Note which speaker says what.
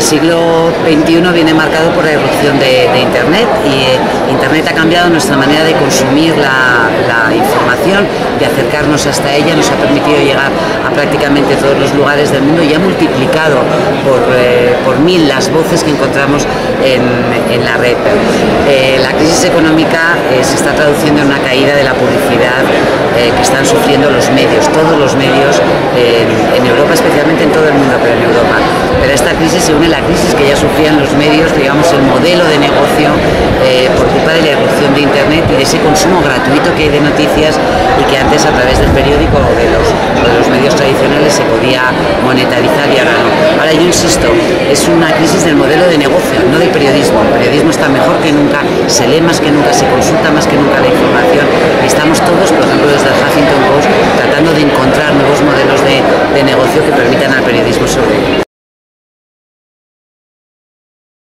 Speaker 1: El siglo XXI viene marcado por la irrupción de, Internet y eh, Internet ha cambiado nuestra manera de consumir la, información, de acercarnos hasta ella, nos ha permitido llegar a prácticamente todos los lugares del mundo y ha multiplicado por, eh, mil las voces que encontramos en, la red. Eh, la crisis económica se está traduciendo en una caída de la publicidad que están sufriendo los medios, todos los medios en Europa, especialmente en todo el mundo, pero en Europa. Pero esta se une la crisis que ya sufrían los medios, digamos, el modelo de negocio eh, por culpa de la irrupción de Internet y de ese consumo gratuito que hay de noticias y que antes a través del periódico o de los, de los medios tradicionales se podía monetarizar y ahora no. Ahora yo insisto, es una crisis del modelo de negocio, no del periodismo. El periodismo está mejor que nunca, se lee más que nunca, se consulta más que nunca la información. Estamos todos, por ejemplo, desde el Huffington